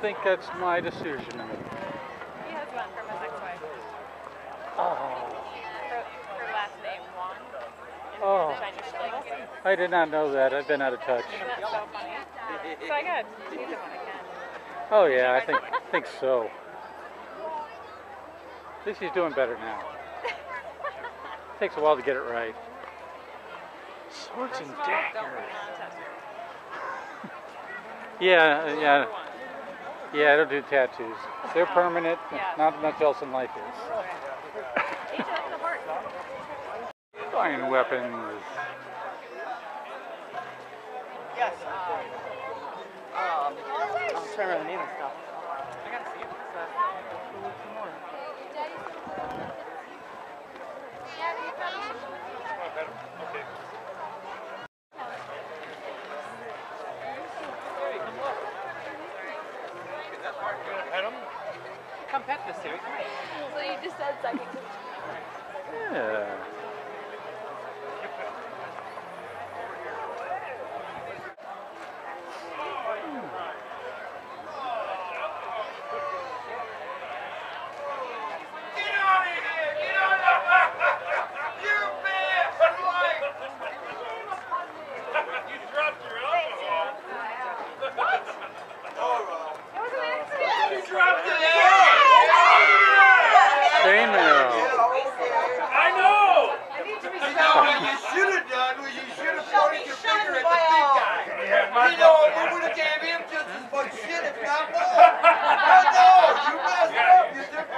think that's my decision. He has one from his ex-wife. Oh, Her, her last name, Juan. Oh. I did not know that. I've been out of touch. So? So I got to use it when Oh yeah, I think think so. At least he's doing better now. Takes a while to get it right. Swords and First of all, don't daggers. Yeah, yeah, yeah. I don't do tattoos. They're permanent. Yeah. Not much else in life is. Each of the heart. Fine weapons. Yes. Um, um, I'm trying to remember the name and stuff. I gotta see it. It's, uh, some more. Come pet this series. So you just said second. Yeah. Same now. I know! What you should have done was you should have pointed your finger at the big guy. You know, we would have gave him just as much shit, if not more. Oh no, you messed up. You took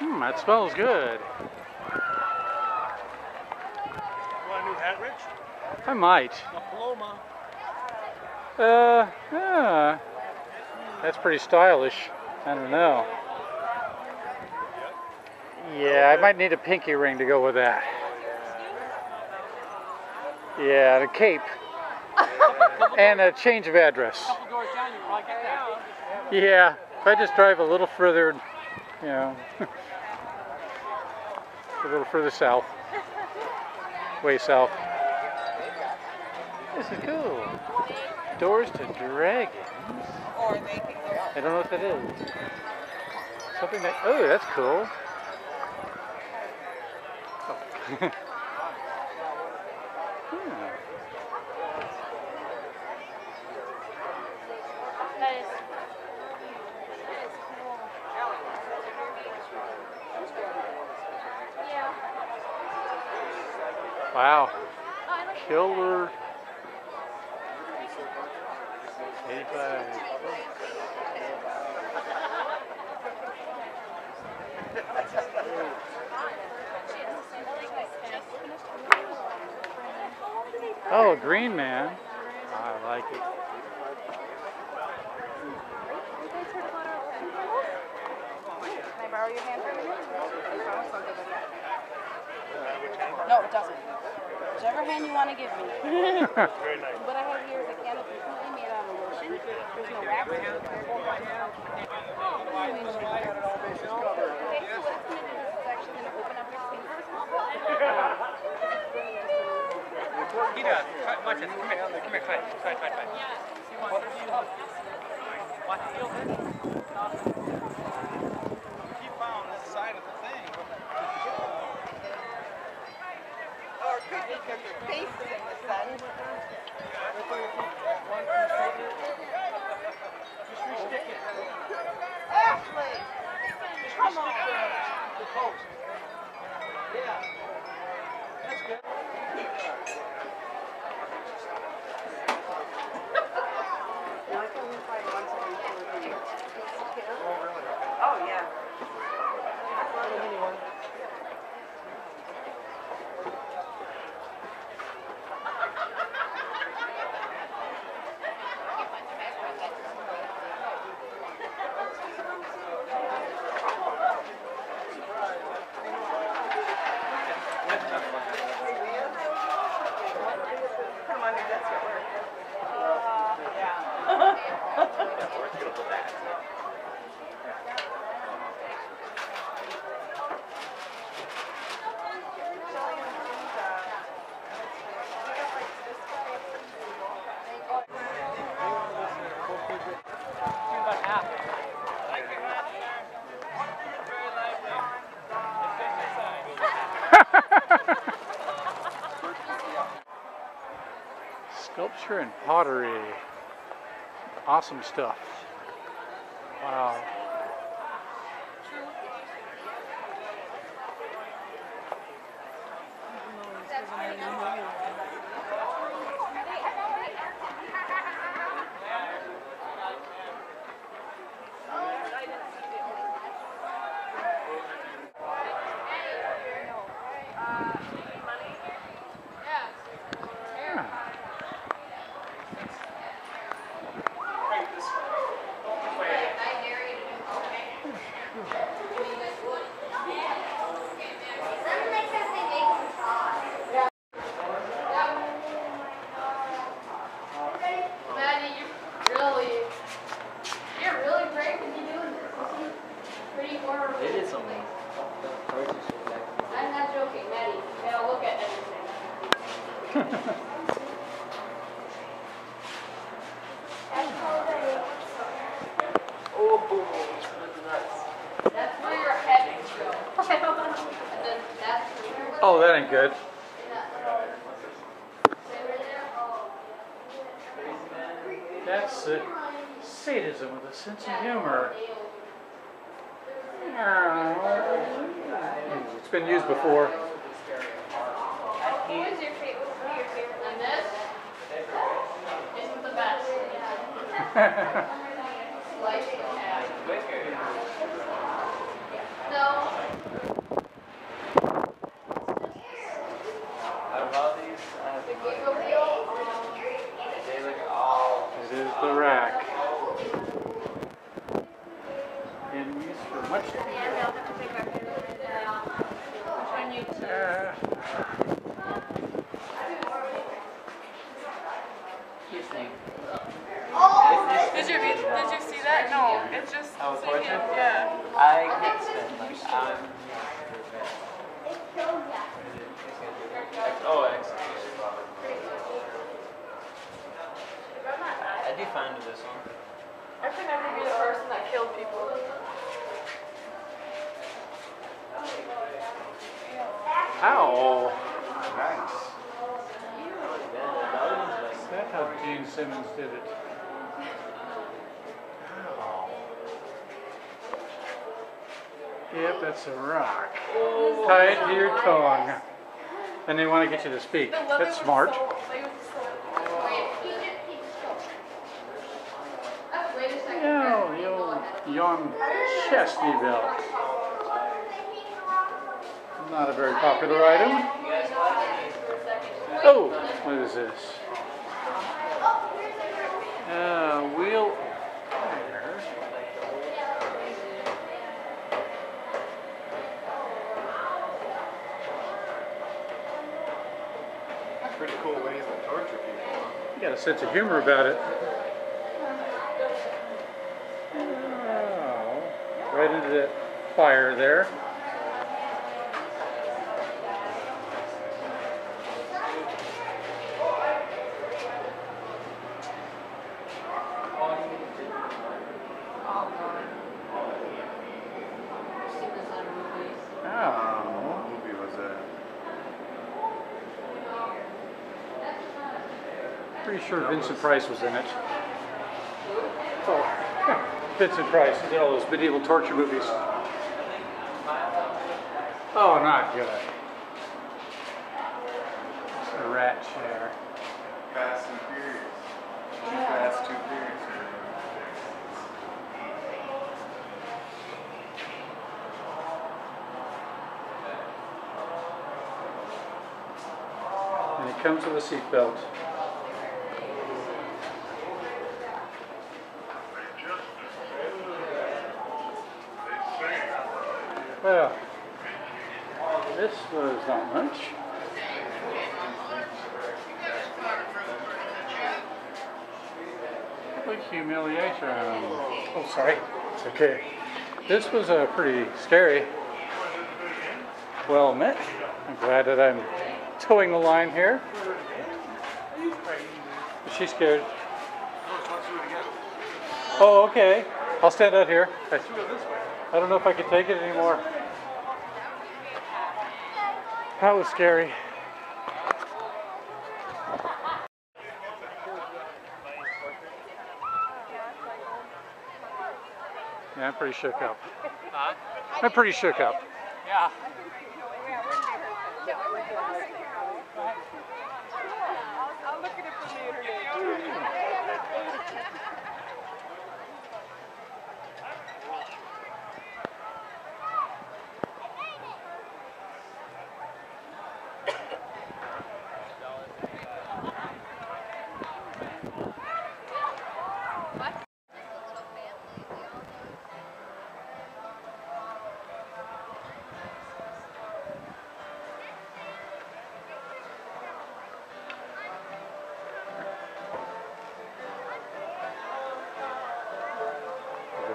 Hmm, that smells good. Want a new hat, Rich? I might. A Paloma. Uh, yeah. That's pretty stylish. I don't know. Yeah, I might need a pinky ring to go with that. Yeah, and a cape. and a change of address. couple doors down, you probably get that. Yeah, if I just drive a little further, you know, a little further south, way south. This is cool. Doors to Dragons. I don't know what that is. Something that, oh, that's cool. Oh. That is. That is cool. Yeah. Wow. Killer. Oh, Green Man. I like it. Can I borrow your hand for a minute? You promise I'll give it back. No, it doesn't. Whichever hand you want to give me. Very nice. what I have here is a candle completely made out of lotion. There's no wrapper. wax. Oh, okay, so what it's going to do is it's actually going to open up your skin. He does. Try, watch this. Come here. Come here. Try it. Try it. Try it. Try it. Watch it. Feel it. He found this side of the thing. Or could be because your face in the sun. Ashley! Come on! Oh, yeah. Furniture and pottery. Awesome stuff. Wow. Yeah. Maddie, you're really, you're really brave to be doing this. This is pretty horrible. It is something. I'm not joking, Maddie. You gotta look at everything. That's where your head go. And then that's where Oh, that ain't good. That's the sadism with a sense of humor. It's been used before. What is your favorite? What's your favorite? And this is the best. Slice it in half. No. I love these. I have The no giggle peel. They look all. It is the rack. In use for much. Uh, Kissing. Did you did you see that? No, it's just. Oh, so you can- portrait? Yeah. I get spent like I'm. Oh, execution. I do fine with this one. I could never be the person that killed people. Ow! Nice. That's how Gene Simmons did it. That's a rock. Tied to your tongue. And they want to get you to speak. That's smart. It old Jan Chesney belt. Not a very popular item. Oh, what is this? Pretty cool ways to torture people. You got a sense of humor about it. Oh, right into that fire there. Oh. What movie was that? Pretty sure Vincent Price was in it. Oh, Vincent Price, he did all those medieval torture movies. Oh, not good. It's a rat chair. Fast and Furious. Too Fast, Too Furious. And it comes with a seatbelt. Well, was not much. Public humiliation. Oh, sorry. It's okay. This was a pretty scary. Well met. I'm glad that I'm towing the line here. Is she scared? Oh, okay. I'll stand out here. I don't know if I can take it anymore. That was scary. Yeah, I'm pretty shook up. Huh? I'm pretty shook up. Yeah. I'm looking at it from the internet.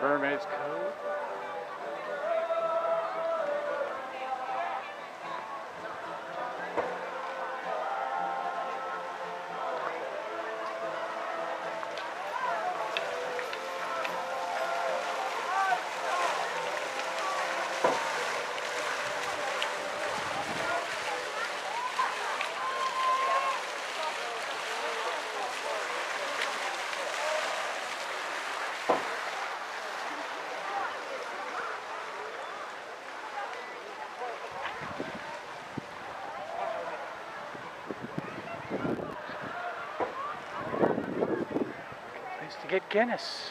The Mermaid's Cove. Place to get Guinness.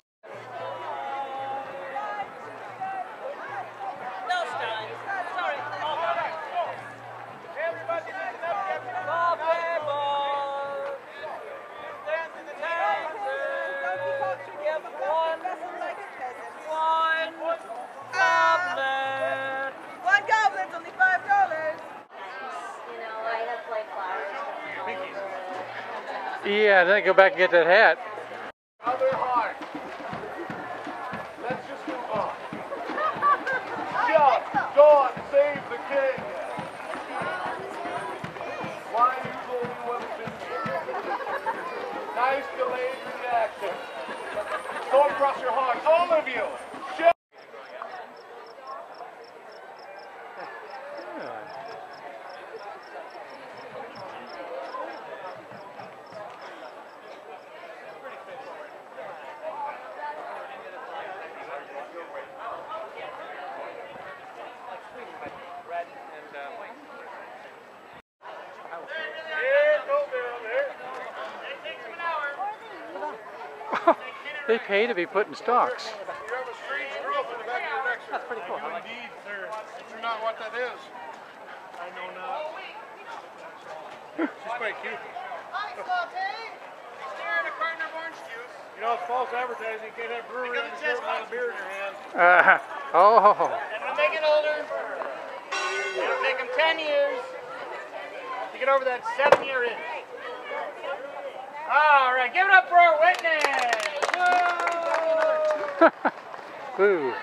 Yeah, then go back and get that hat. Other heart. Let's just move on. Shut. Dawn, save the king. Why you only one Nice delayed reaction. Don't cross your heart, all of you. Shut. Red and uh, white. Yeah, go down there. They pay to be put in stocks. You have a strange growth in the back of your neck, sir. That's pretty cool. I like Indeed, sir. You know what that is? I know not. She's quite cute. You know, it's false advertising. You can't have brewery on your shirt without a beer in your hand. Uh, oh, And when they get older, it'll take them 10 years to get over that seven year itch. All right, give it up for our witness. Woo!